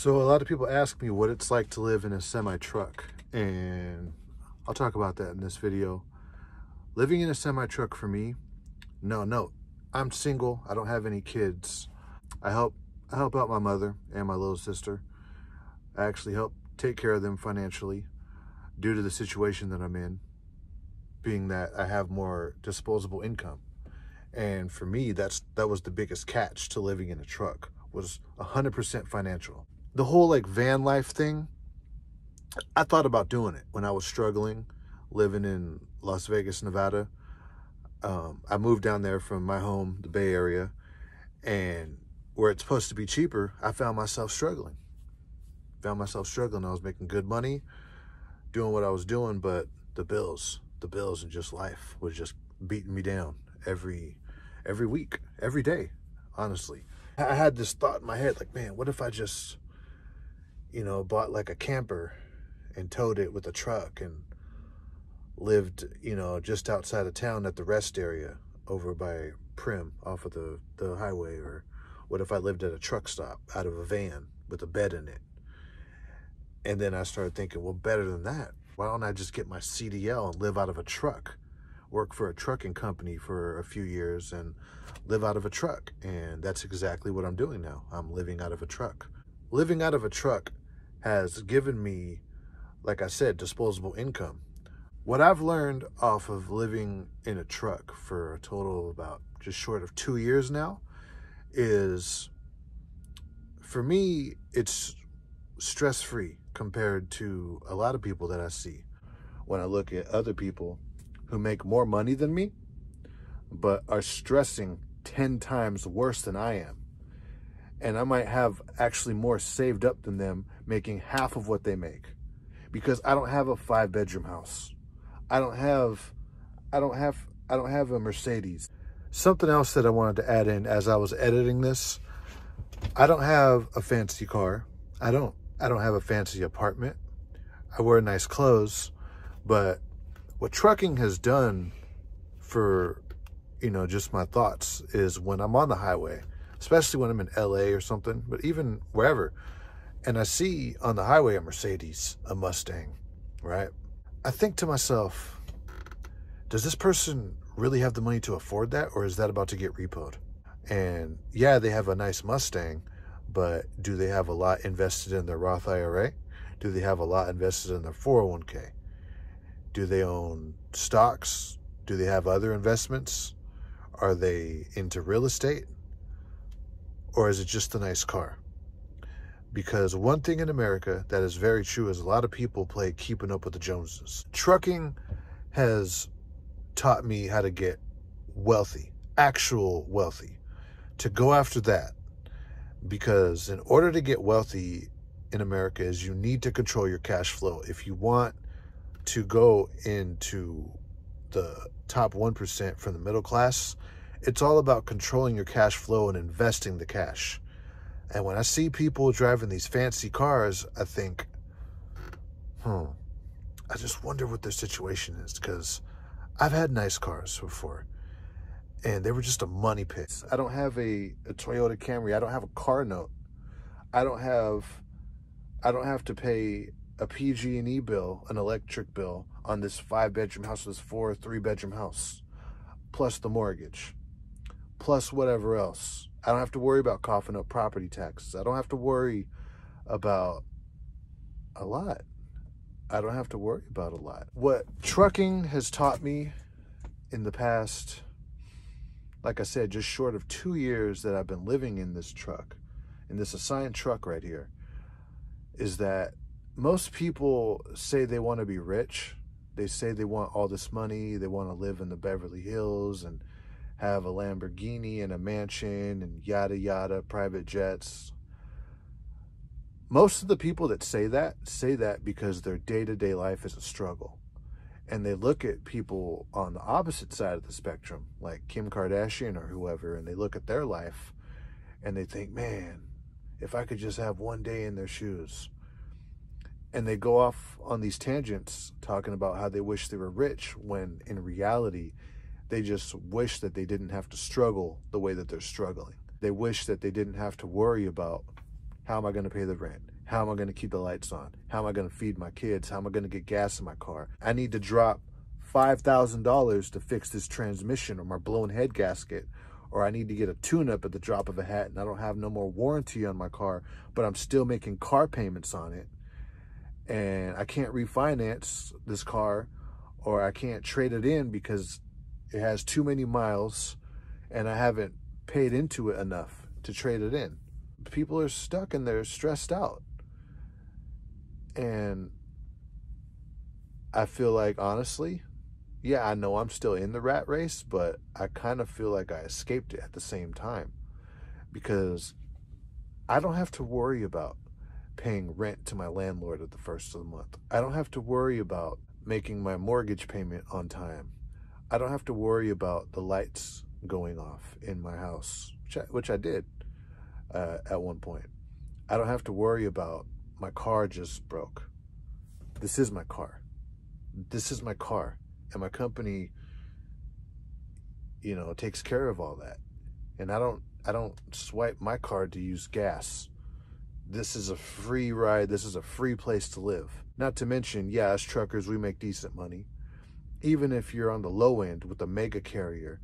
So a lot of people ask me what it's like to live in a semi truck and I'll talk about that in this video. Living in a semi truck for me, no, no, I'm single. I don't have any kids. I help I help out my mother and my little sister. I actually help take care of them financially due to the situation that I'm in, being that I have more disposable income. And for me, that's that was the biggest catch to living in a truck was 100% financial. The whole like van life thing, I thought about doing it when I was struggling living in Las Vegas, Nevada. Um, I moved down there from my home, the Bay Area, and where it's supposed to be cheaper, I found myself struggling. Found myself struggling. I was making good money, doing what I was doing, but the bills, the bills and just life was just beating me down every every week, every day, honestly. I had this thought in my head like, man, what if I just you know, bought like a camper and towed it with a truck and lived, you know, just outside of town at the rest area over by Primm off of the, the highway? Or what if I lived at a truck stop out of a van with a bed in it? And then I started thinking, well, better than that, why don't I just get my CDL and live out of a truck? Work for a trucking company for a few years and live out of a truck. And that's exactly what I'm doing now. I'm living out of a truck. Living out of a truck has given me, like I said, disposable income. What I've learned off of living in a truck for a total of about just short of two years now is for me, it's stress free compared to a lot of people that I see when I look at other people who make more money than me, but are stressing 10 times worse than I am. And I might have actually more saved up than them making half of what they make because I don't have a five bedroom house. I don't have, I don't have, I don't have a Mercedes. Something else that I wanted to add in as I was editing this, I don't have a fancy car. I don't, I don't have a fancy apartment. I wear nice clothes, but what trucking has done for, you know, just my thoughts is when I'm on the highway, especially when I'm in LA or something, but even wherever, and I see on the highway a Mercedes, a Mustang, right? I think to myself, does this person really have the money to afford that, or is that about to get repoed? And yeah, they have a nice Mustang, but do they have a lot invested in their Roth IRA? Do they have a lot invested in their 401k? Do they own stocks? Do they have other investments? Are they into real estate? Or is it just a nice car? Because one thing in America that is very true is a lot of people play keeping up with the Joneses. Trucking has taught me how to get wealthy, actual wealthy, to go after that. Because in order to get wealthy in America is you need to control your cash flow. If you want to go into the top 1% from the middle class, it's all about controlling your cash flow and investing the cash. And when I see people driving these fancy cars, I think, hmm, I just wonder what their situation is because I've had nice cars before and they were just a money pit. I don't have a, a Toyota Camry. I don't have a car note. I don't have I don't have to pay a PG&E bill, an electric bill on this five bedroom house, this four, three bedroom house, plus the mortgage, plus whatever else. I don't have to worry about coughing up property taxes. I don't have to worry about a lot. I don't have to worry about a lot. What trucking has taught me in the past, like I said, just short of two years that I've been living in this truck, in this assigned truck right here, is that most people say they want to be rich. They say they want all this money. They want to live in the Beverly Hills and have a Lamborghini and a mansion and yada yada, private jets. Most of the people that say that say that because their day to day life is a struggle. And they look at people on the opposite side of the spectrum, like Kim Kardashian or whoever, and they look at their life and they think, man, if I could just have one day in their shoes. And they go off on these tangents talking about how they wish they were rich when in reality, they just wish that they didn't have to struggle the way that they're struggling. They wish that they didn't have to worry about how am I going to pay the rent? How am I going to keep the lights on? How am I going to feed my kids? How am I going to get gas in my car? I need to drop $5,000 to fix this transmission or my blown head gasket or I need to get a tune-up at the drop of a hat and I don't have no more warranty on my car, but I'm still making car payments on it. And I can't refinance this car or I can't trade it in because it has too many miles and I haven't paid into it enough to trade it in. People are stuck and they're stressed out. And I feel like, honestly, yeah, I know I'm still in the rat race, but I kind of feel like I escaped it at the same time because I don't have to worry about paying rent to my landlord at the first of the month. I don't have to worry about making my mortgage payment on time. I don't have to worry about the lights going off in my house, which I, which I did uh, at one point. I don't have to worry about my car just broke. This is my car. This is my car and my company you know takes care of all that and i don't i don't swipe my card to use gas this is a free ride this is a free place to live not to mention yeah as truckers we make decent money even if you're on the low end with a mega carrier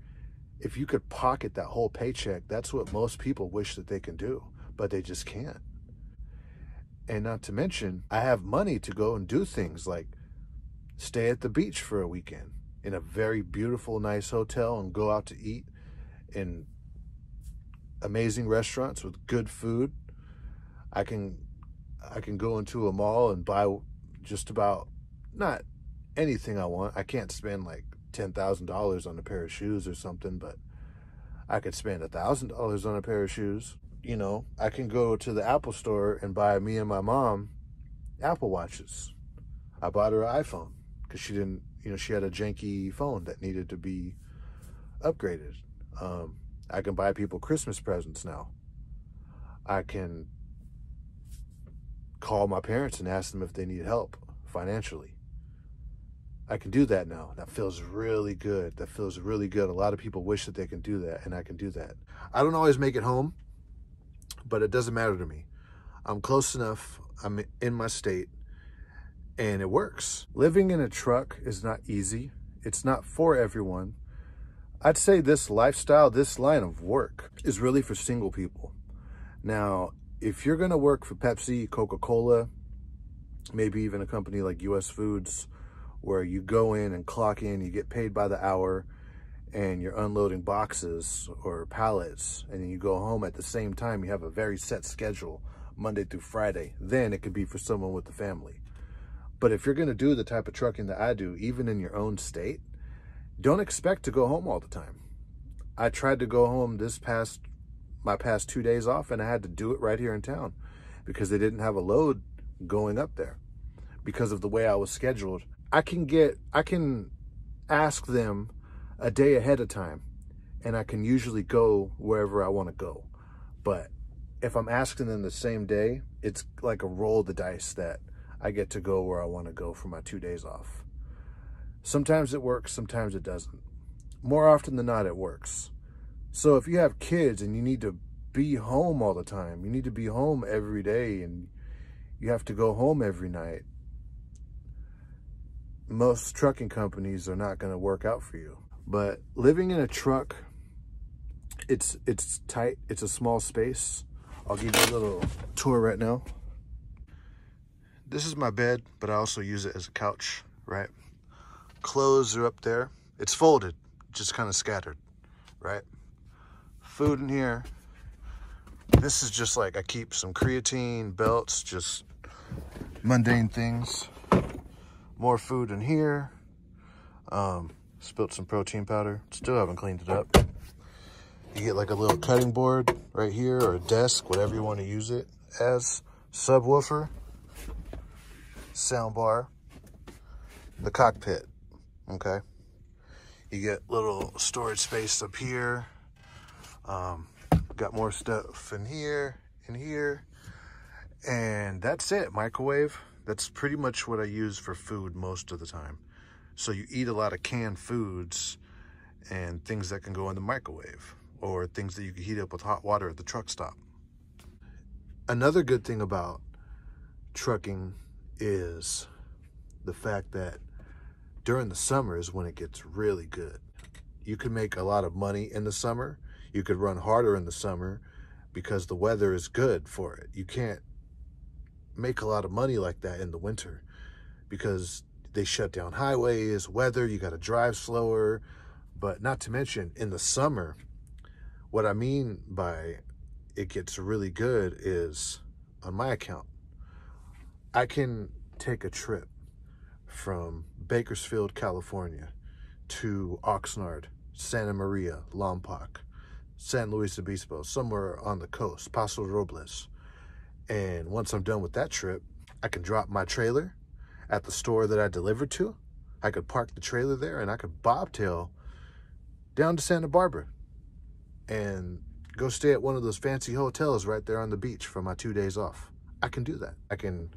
if you could pocket that whole paycheck that's what most people wish that they can do but they just can't and not to mention i have money to go and do things like stay at the beach for a weekend in a very beautiful, nice hotel and go out to eat in amazing restaurants with good food. I can I can go into a mall and buy just about not anything I want. I can't spend like ten thousand dollars on a pair of shoes or something, but I could spend a thousand dollars on a pair of shoes. You know, I can go to the Apple store and buy me and my mom Apple watches. I bought her an iPhone because she didn't, you know, she had a janky phone that needed to be upgraded. Um, I can buy people Christmas presents now. I can call my parents and ask them if they need help financially. I can do that now. That feels really good. That feels really good. A lot of people wish that they can do that, and I can do that. I don't always make it home, but it doesn't matter to me. I'm close enough. I'm in my state and it works. Living in a truck is not easy. It's not for everyone. I'd say this lifestyle, this line of work is really for single people. Now, if you're gonna work for Pepsi, Coca-Cola, maybe even a company like US Foods, where you go in and clock in, you get paid by the hour, and you're unloading boxes or pallets, and you go home at the same time, you have a very set schedule, Monday through Friday, then it could be for someone with a family. But if you're going to do the type of trucking that I do, even in your own state, don't expect to go home all the time. I tried to go home this past, my past two days off, and I had to do it right here in town because they didn't have a load going up there because of the way I was scheduled. I can get, I can ask them a day ahead of time and I can usually go wherever I want to go. But if I'm asking them the same day, it's like a roll of the dice that I get to go where I want to go for my two days off. Sometimes it works, sometimes it doesn't. More often than not, it works. So if you have kids and you need to be home all the time, you need to be home every day and you have to go home every night, most trucking companies are not going to work out for you. But living in a truck, it's it's tight. It's a small space. I'll give you a little tour right now. This is my bed, but I also use it as a couch, right? Clothes are up there. It's folded, just kind of scattered, right? Food in here. This is just like I keep some creatine, belts, just mundane things. More food in here. Um, spilt some protein powder. Still haven't cleaned it up. You get like a little cutting board right here or a desk, whatever you want to use it as. Subwoofer soundbar, the cockpit, okay? You get little storage space up here. Um, got more stuff in here, in here. And that's it, microwave. That's pretty much what I use for food most of the time. So you eat a lot of canned foods and things that can go in the microwave or things that you can heat up with hot water at the truck stop. Another good thing about trucking is the fact that during the summer is when it gets really good. You can make a lot of money in the summer. You could run harder in the summer because the weather is good for it. You can't make a lot of money like that in the winter because they shut down highways, weather, you got to drive slower. But not to mention in the summer, what I mean by it gets really good is on my account, I can take a trip from Bakersfield, California to Oxnard, Santa Maria, Lompoc, San Luis Obispo, somewhere on the coast, Paso Robles. And once I'm done with that trip, I can drop my trailer at the store that I delivered to. I could park the trailer there and I could bobtail down to Santa Barbara and go stay at one of those fancy hotels right there on the beach for my two days off. I can do that. I can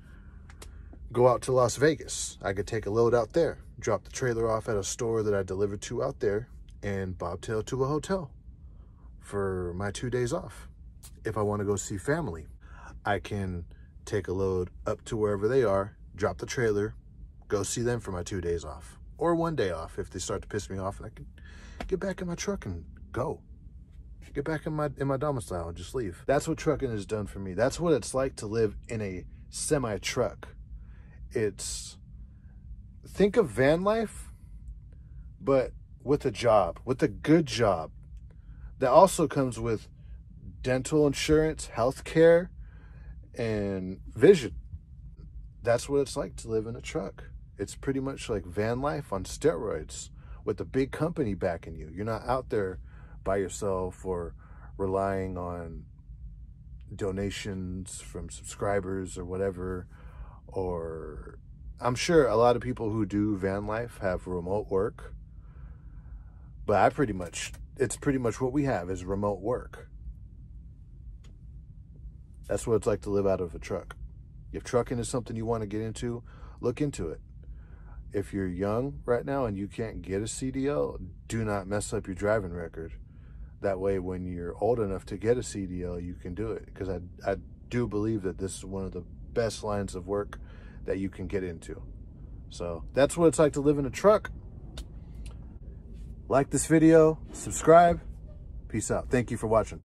go out to Las Vegas. I could take a load out there, drop the trailer off at a store that I delivered to out there, and bobtail to a hotel for my two days off. If I want to go see family, I can take a load up to wherever they are, drop the trailer, go see them for my two days off. Or one day off if they start to piss me off and I can get back in my truck and go. Get back in my in my domicile and just leave. That's what trucking has done for me. That's what it's like to live in a semi truck it's think of van life, but with a job, with a good job that also comes with dental insurance, health care, and vision. That's what it's like to live in a truck. It's pretty much like van life on steroids with a big company backing you. You're not out there by yourself or relying on donations from subscribers or whatever or I'm sure a lot of people who do van life have remote work, but I pretty much, it's pretty much what we have is remote work. That's what it's like to live out of a truck. If trucking is something you want to get into, look into it. If you're young right now and you can't get a CDL, do not mess up your driving record. That way, when you're old enough to get a CDL, you can do it. Because I, I do believe that this is one of the best lines of work that you can get into. So that's what it's like to live in a truck. Like this video, subscribe. Peace out. Thank you for watching.